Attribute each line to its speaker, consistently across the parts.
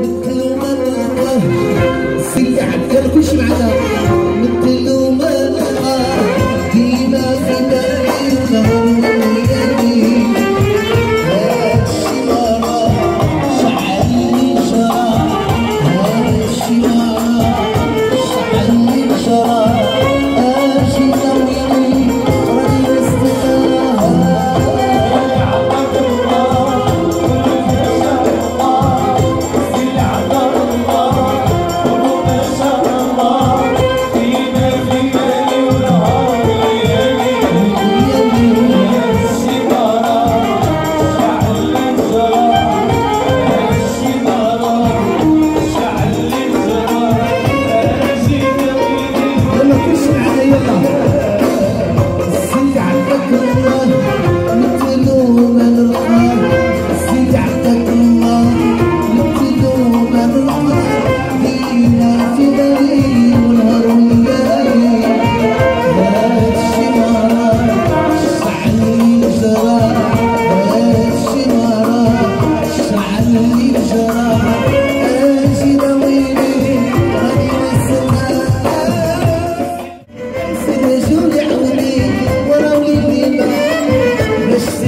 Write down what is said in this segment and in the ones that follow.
Speaker 1: مثل مرة سيدي عبد الكل معنا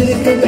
Speaker 1: silly